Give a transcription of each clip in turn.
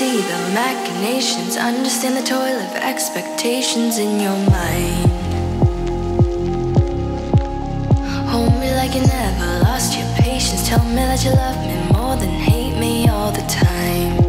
see the machinations, understand the toil of expectations in your mind. Hold me like you never lost your patience. Tell me that you love me more than hate me all the time.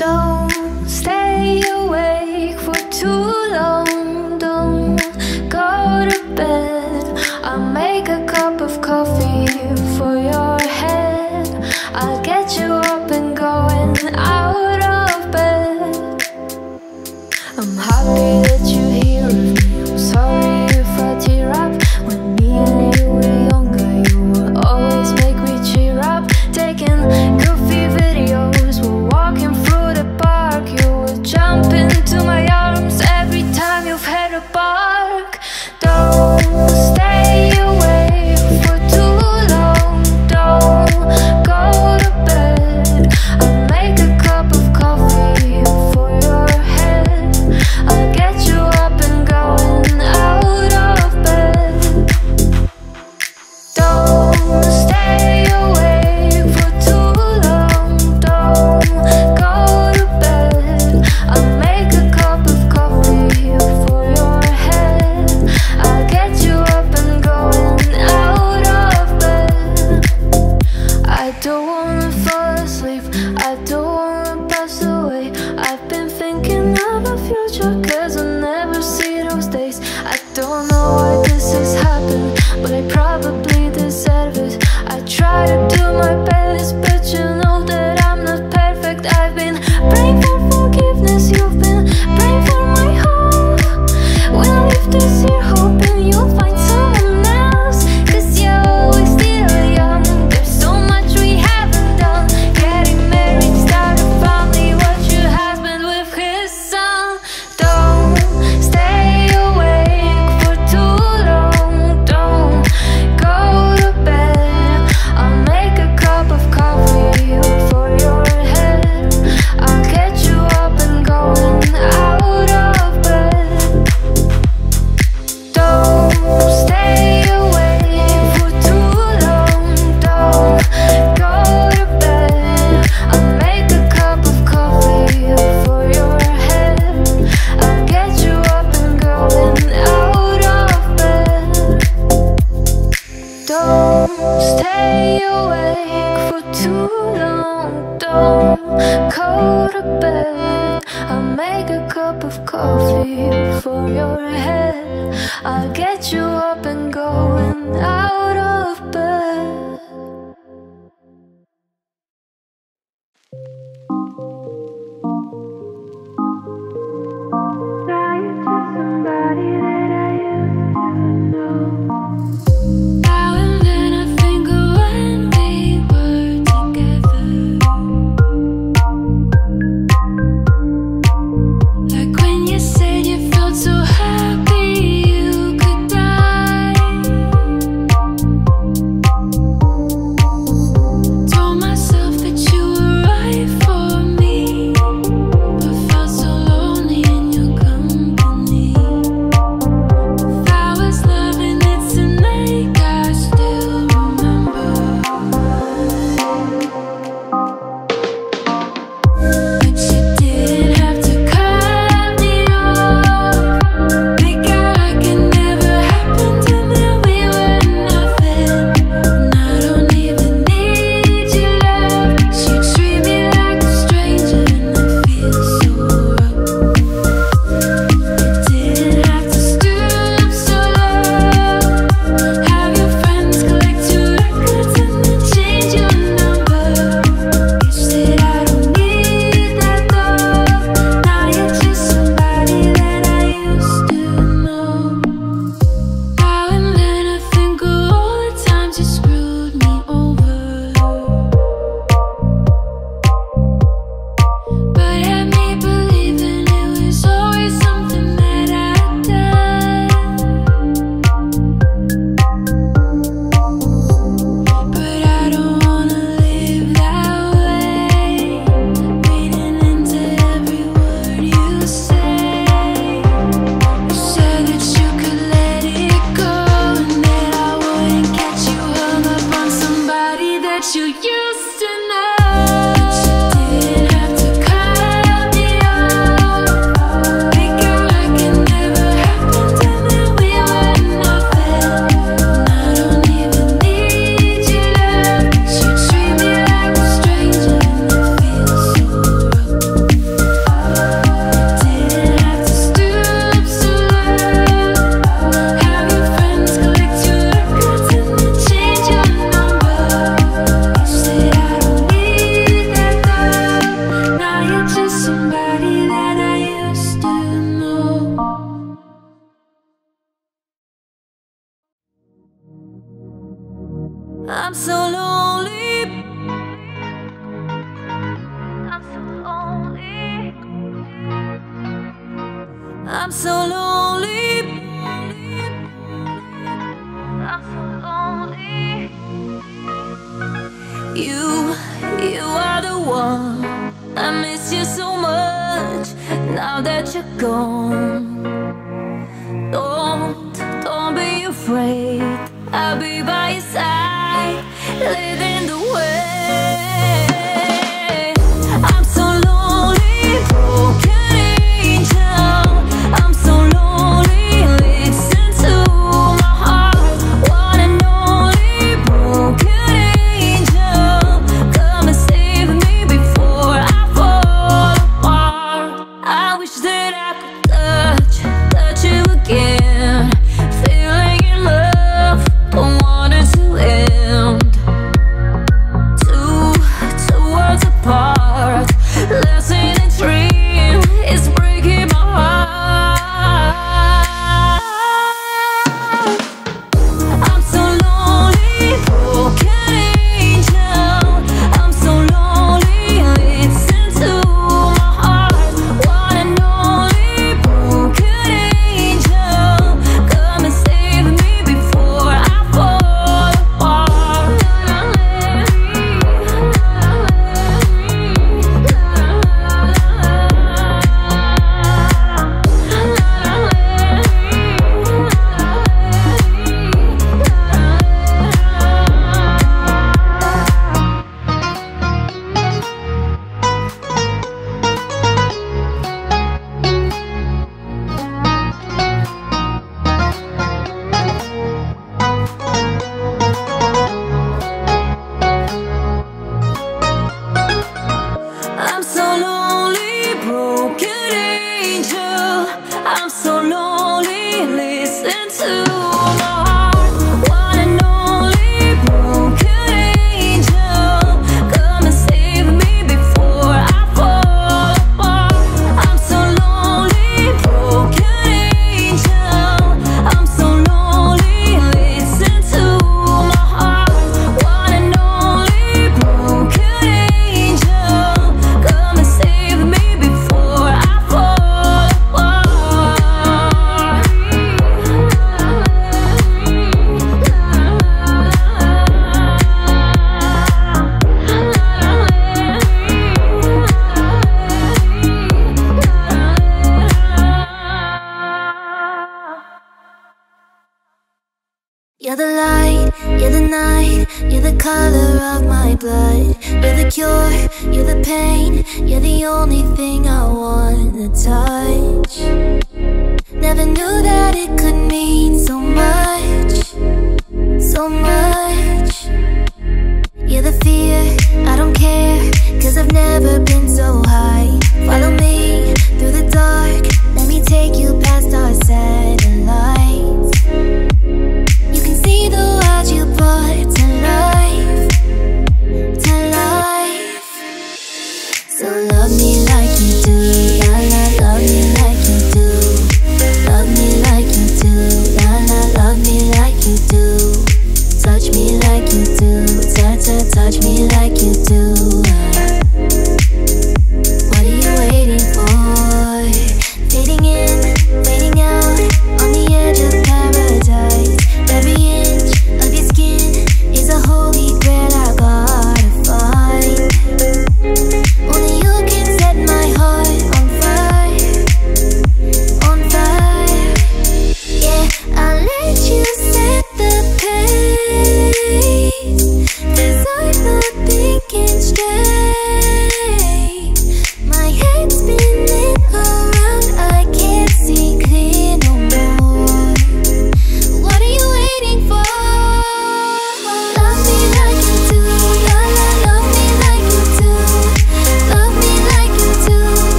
Don't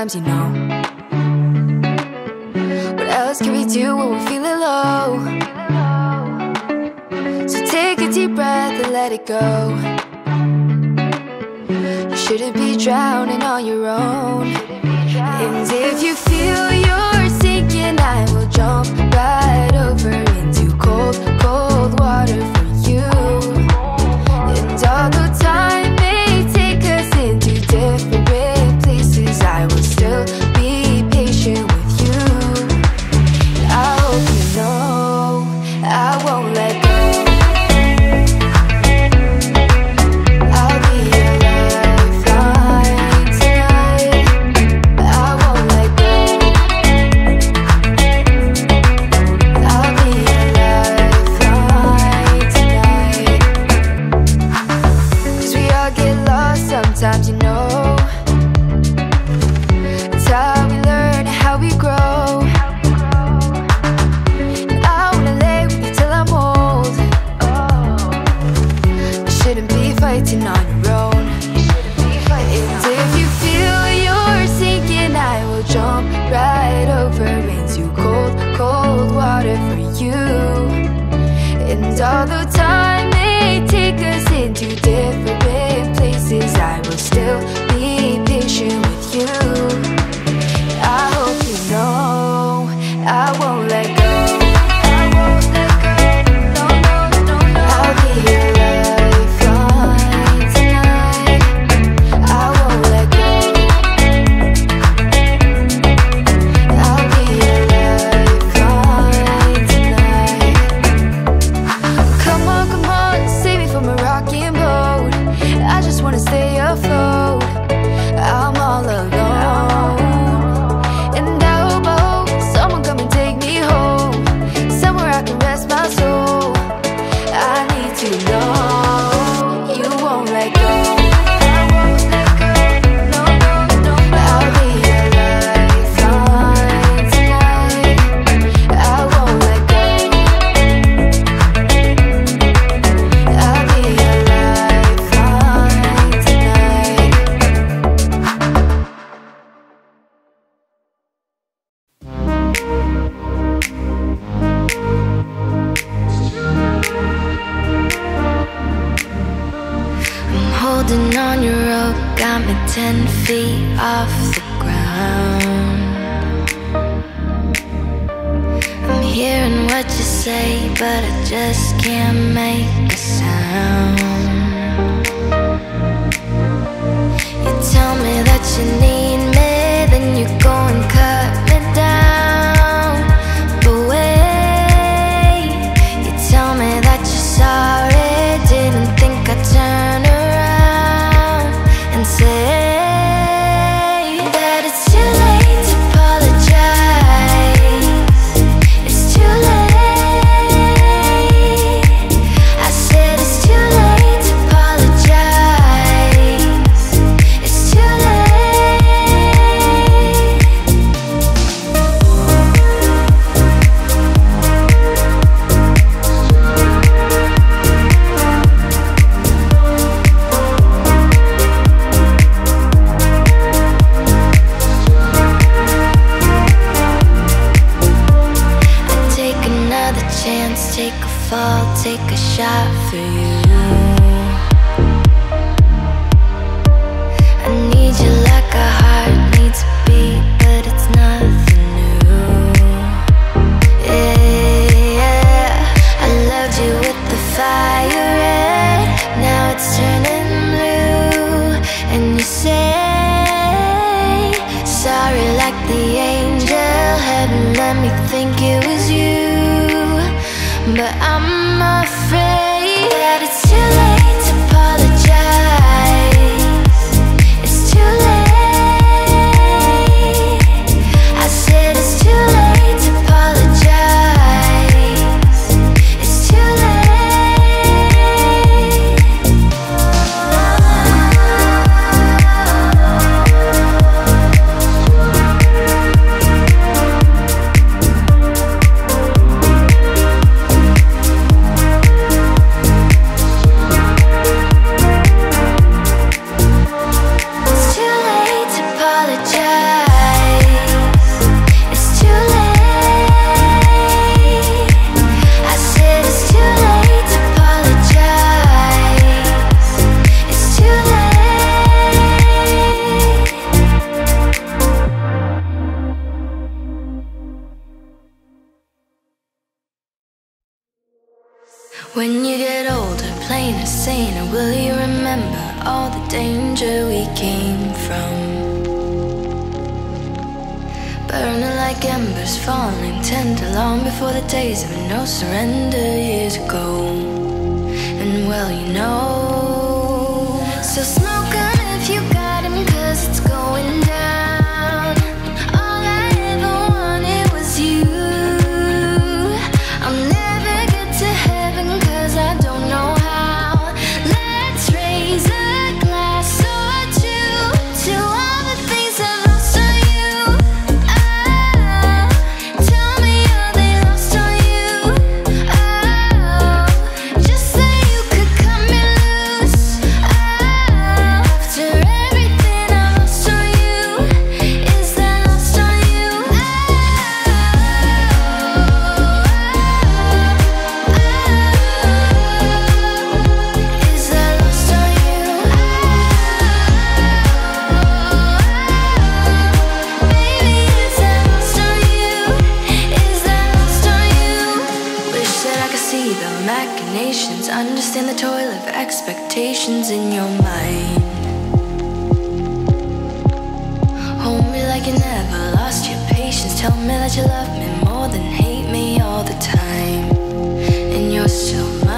sometimes, you know. the machinations, understand the toil of expectations in your mind. Hold me like you never lost your patience. Tell me that you love me more than hate me all the time. And you're still mine.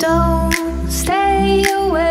Don't stay awake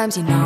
sometimes, you know.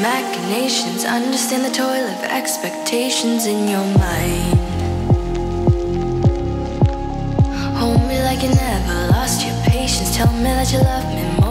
machinations. Understand the toil of expectations in your mind. Hold me like you never lost your patience. Tell me that you love me.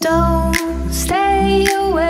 Don't stay awake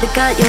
I got yours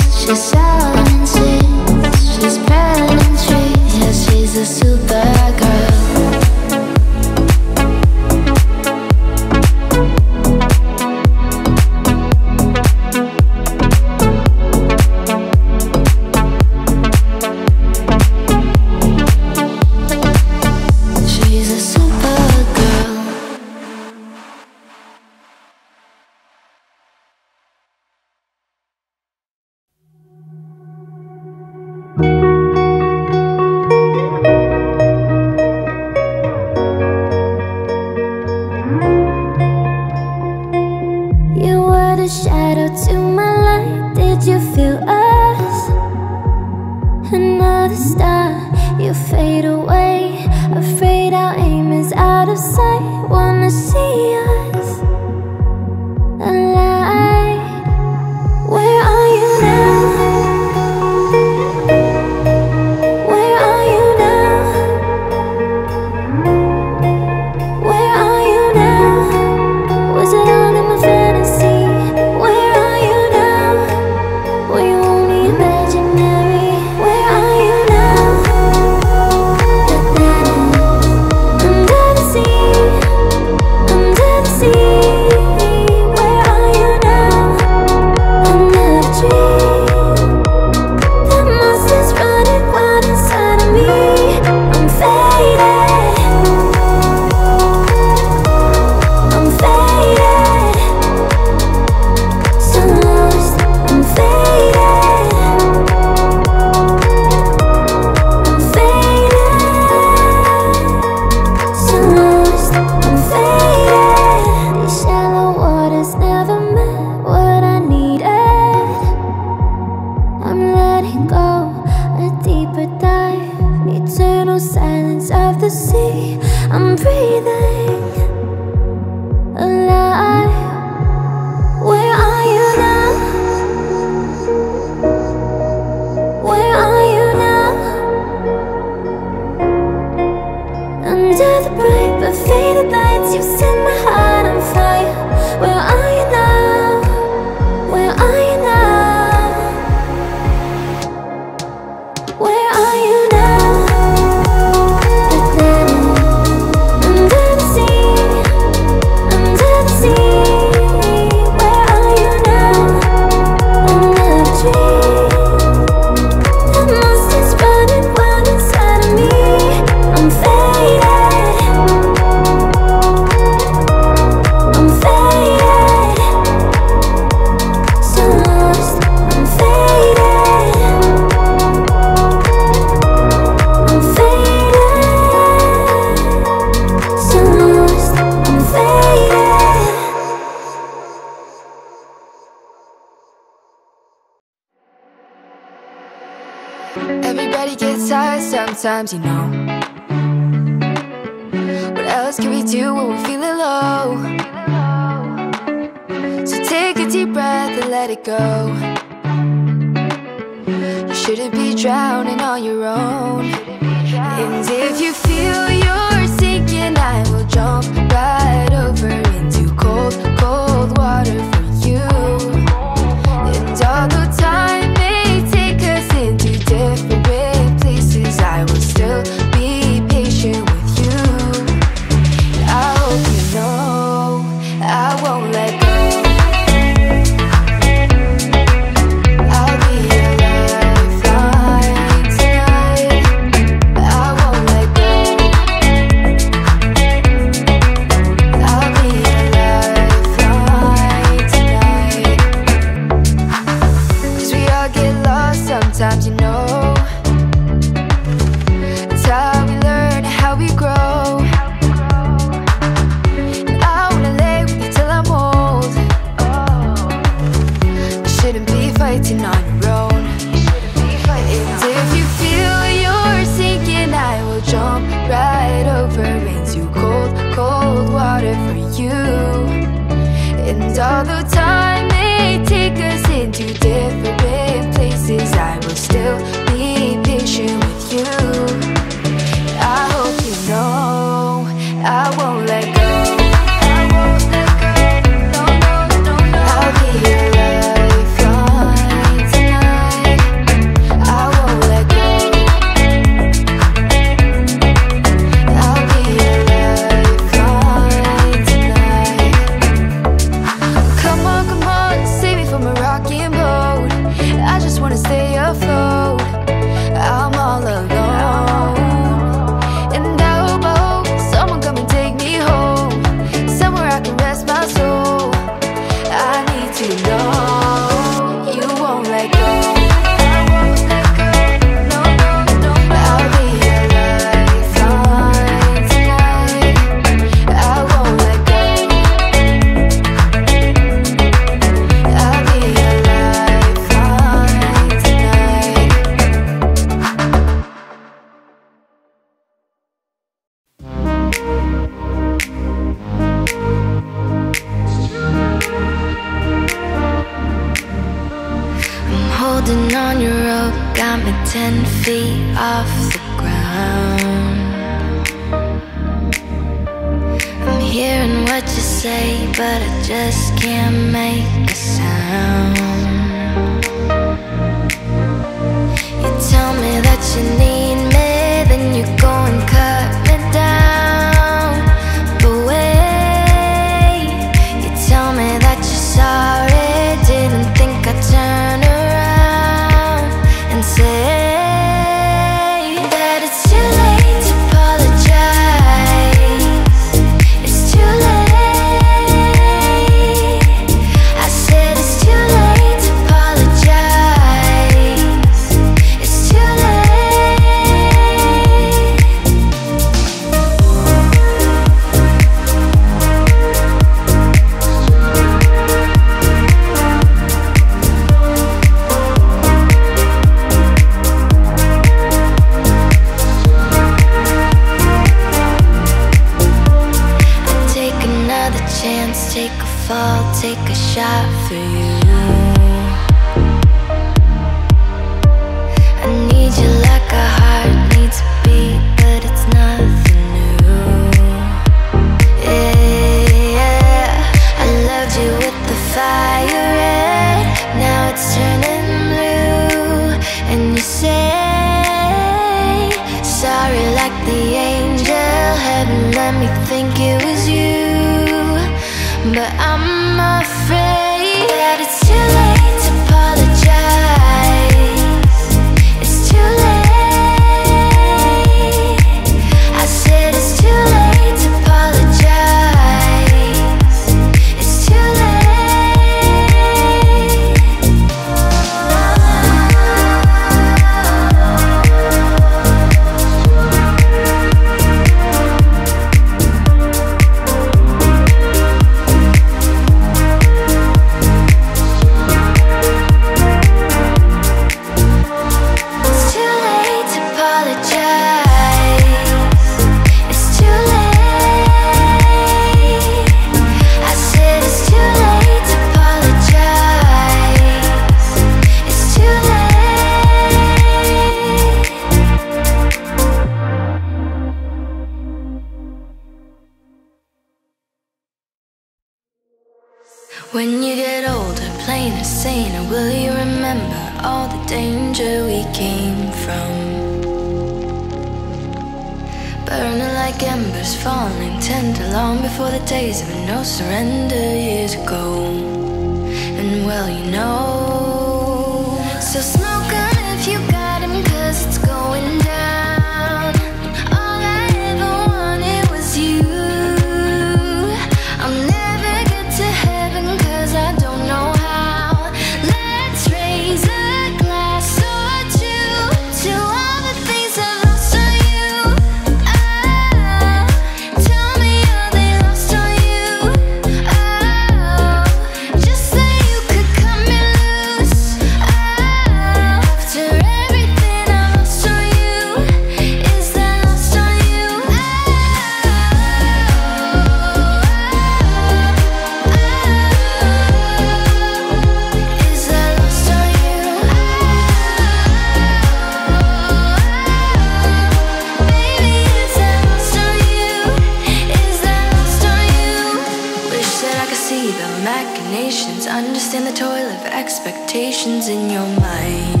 machinations. Understand the toil of expectations in your mind.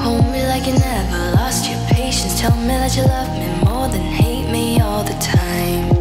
Hold me like you never lost your patience. Tell me that you love me more than hate me all the time.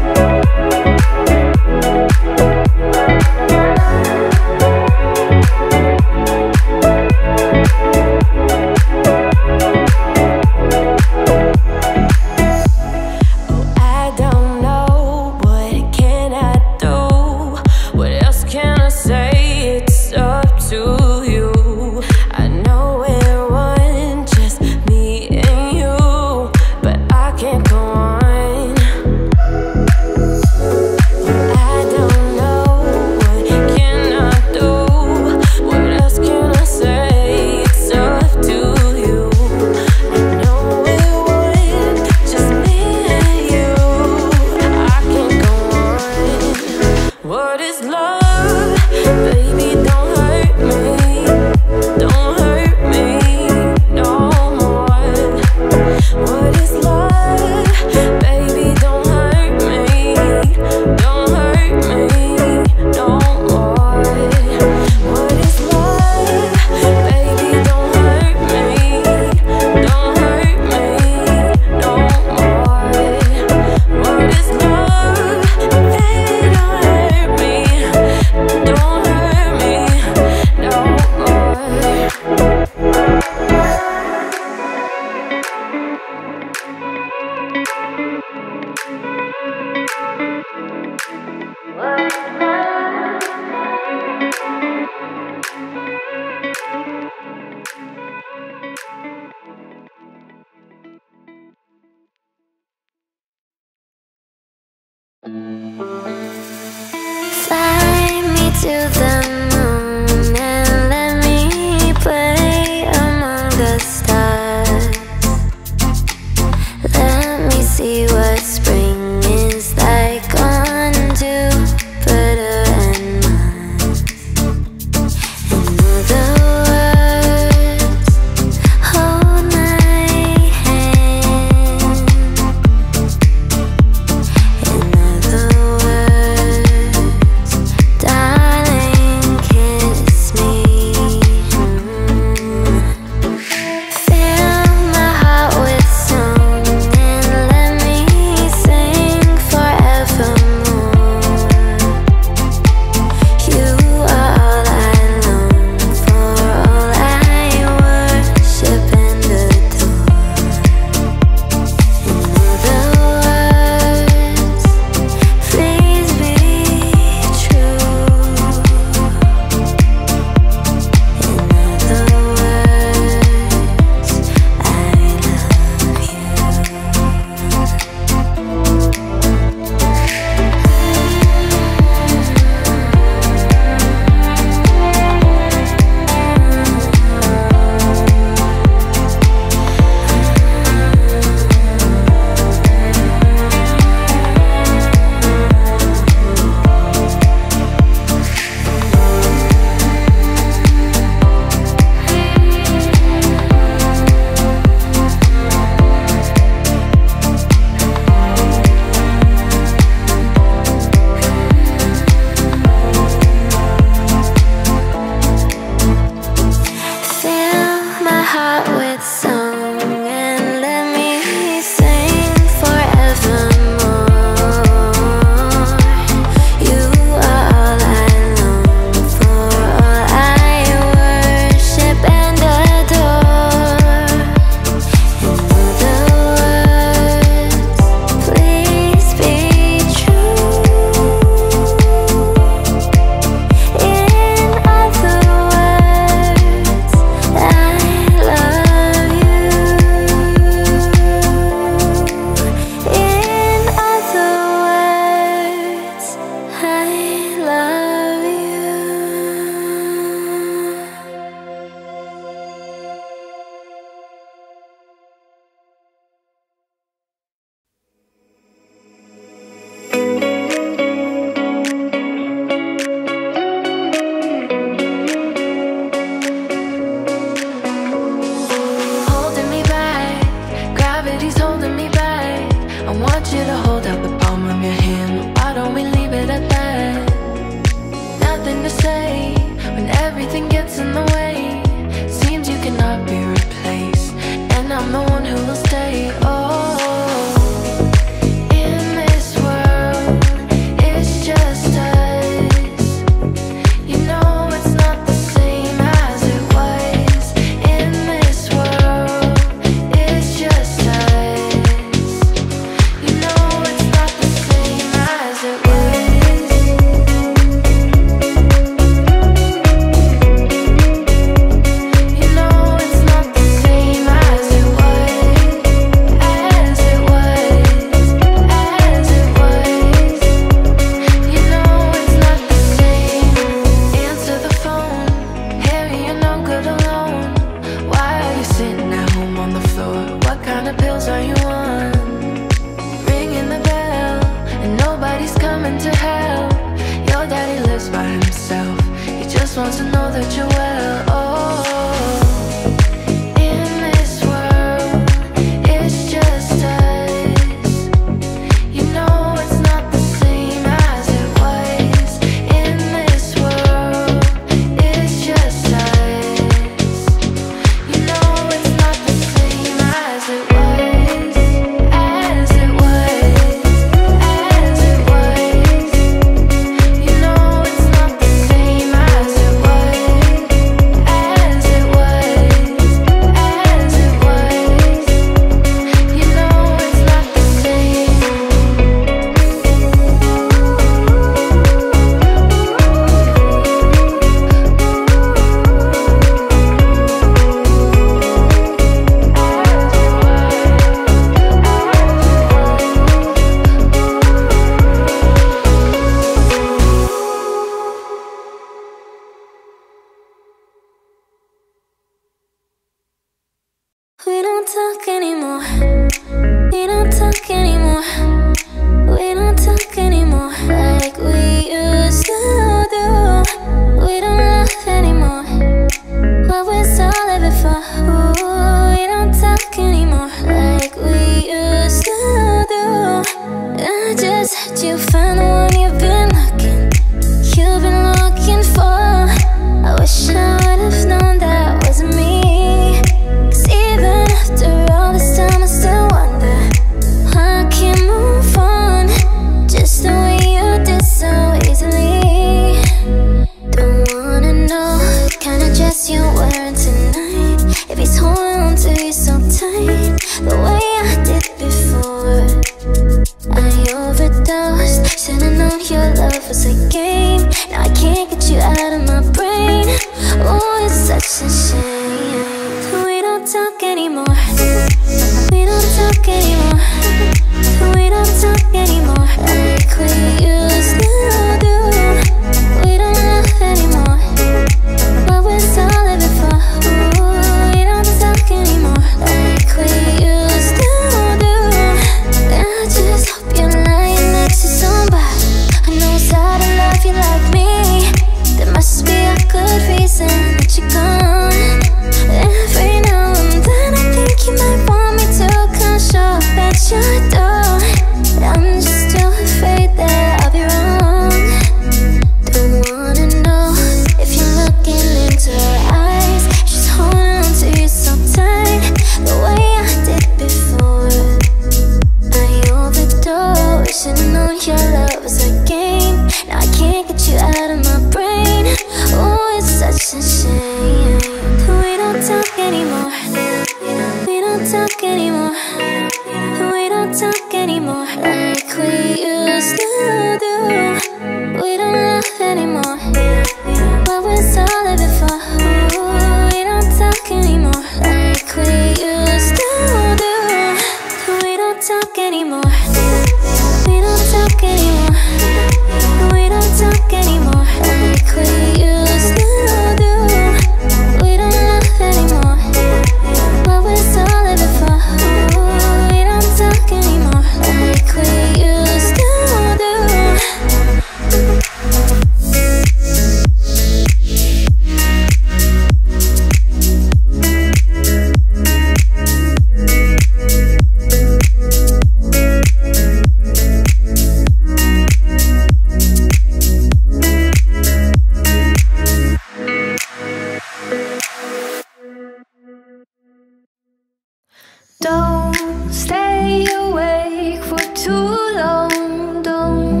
Don't stay awake for too long. Don't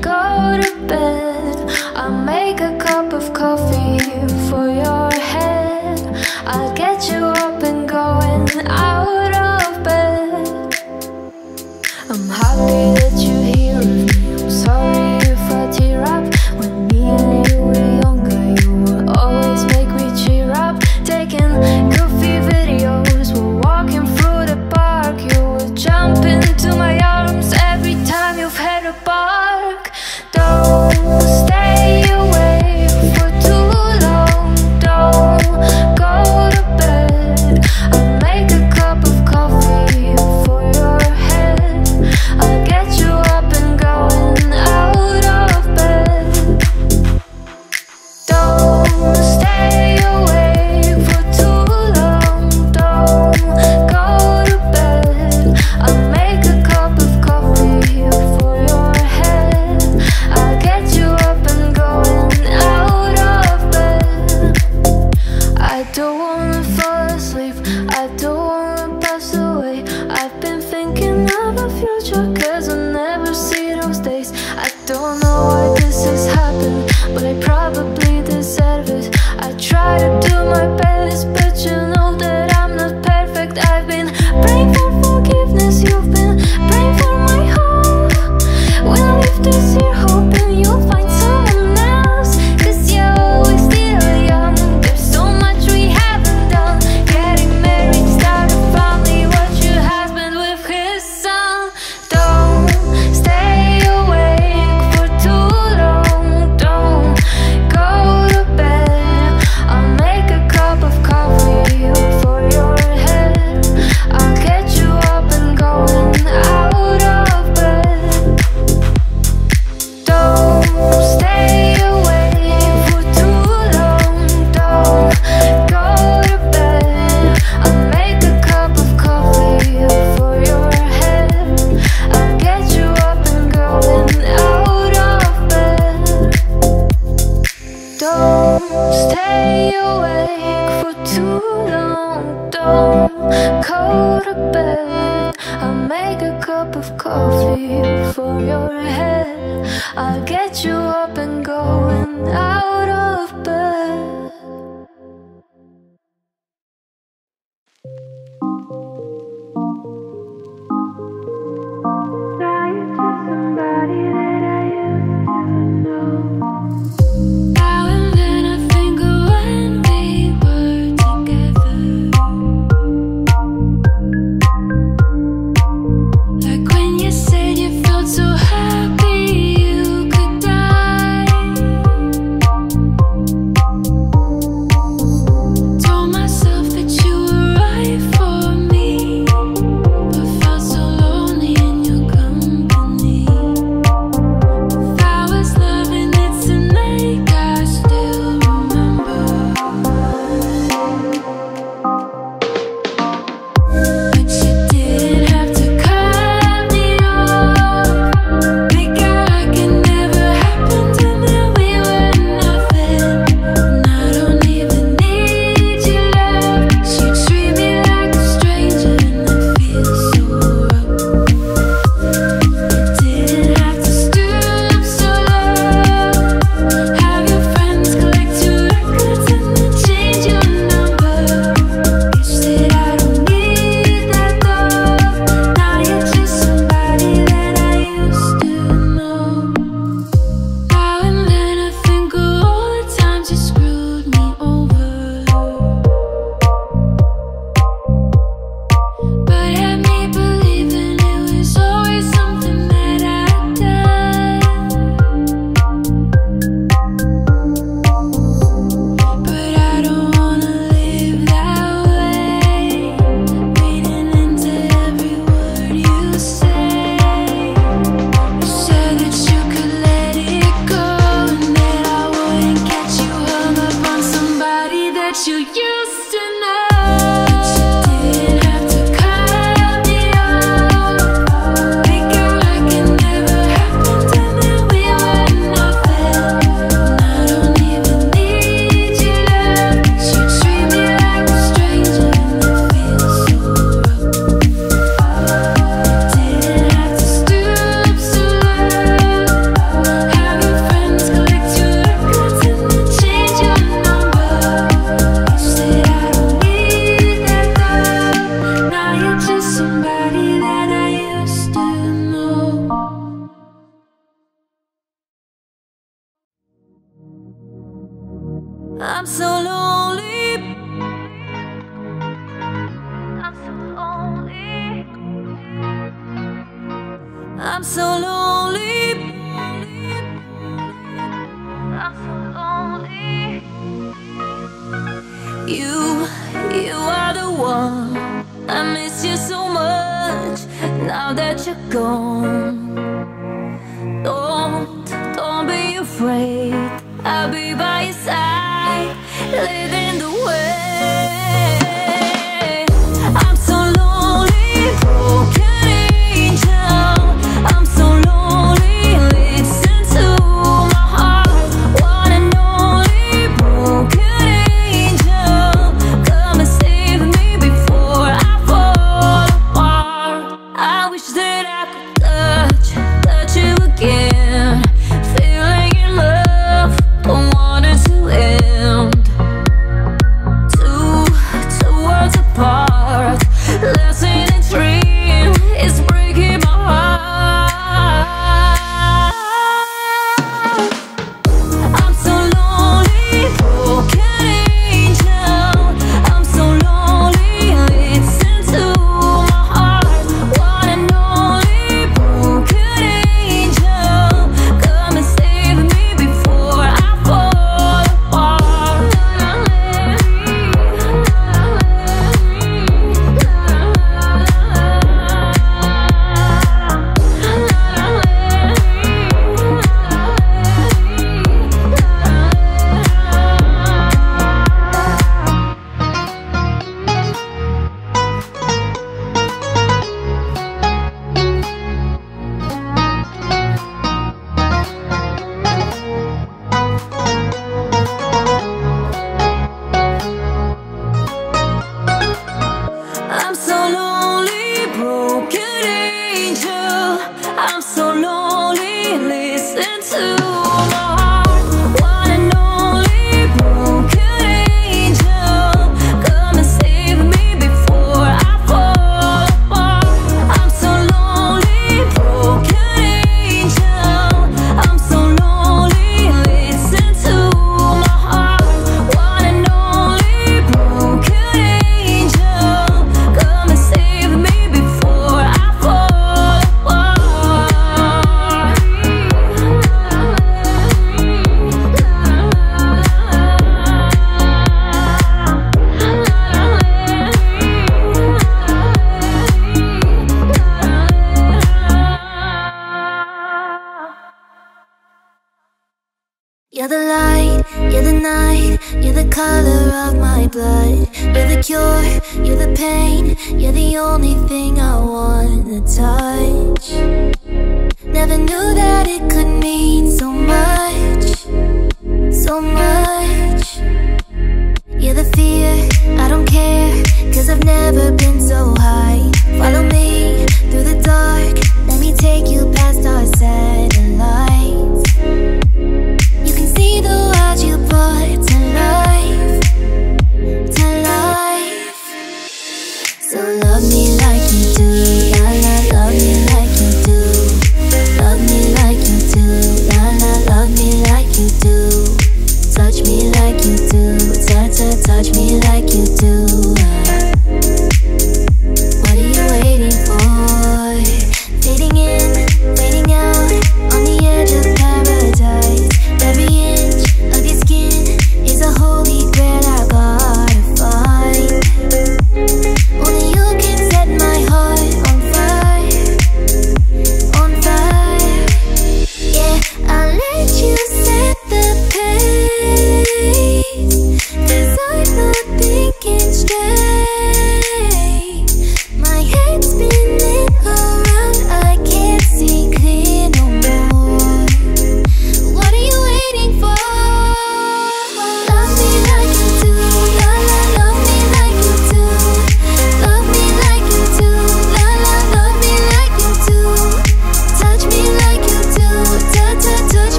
go to bed. I'll make a cup of coffee for your head. I'll get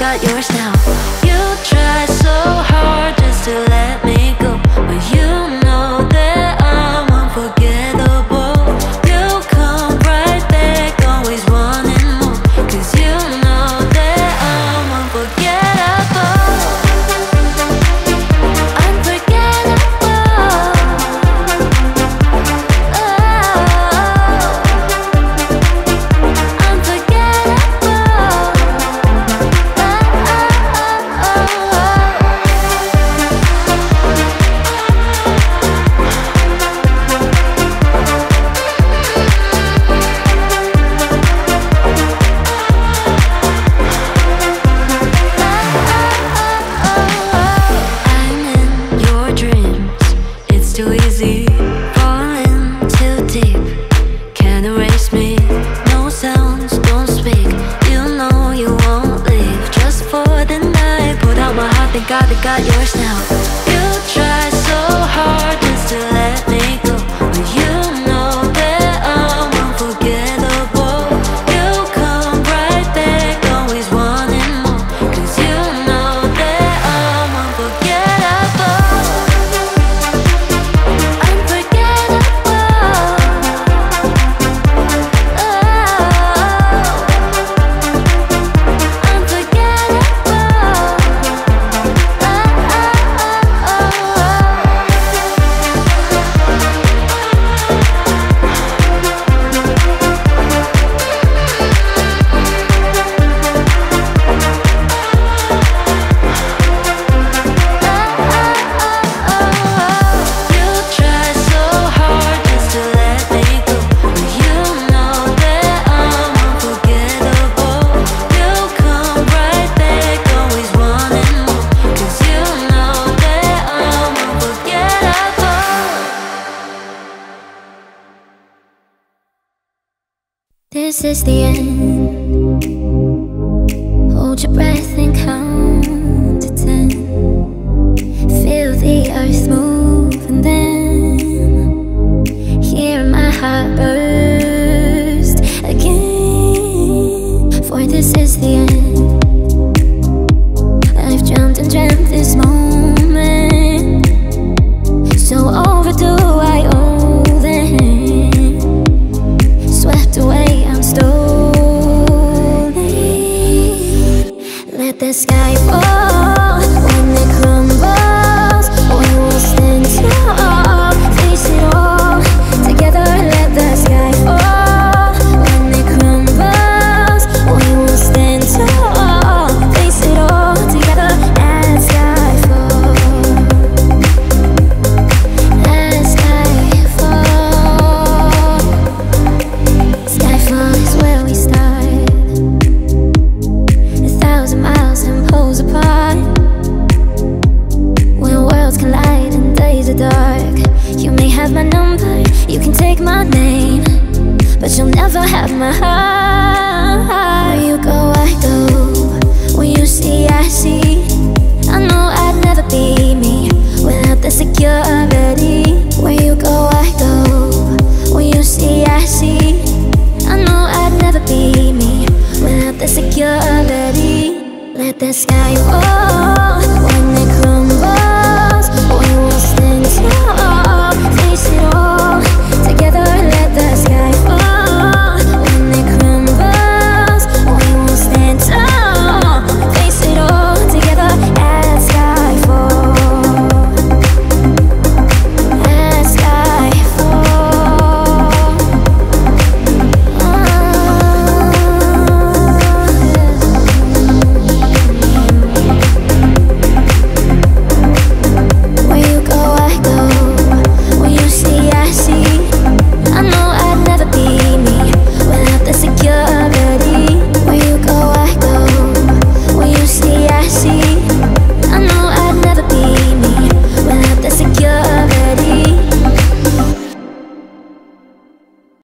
got yours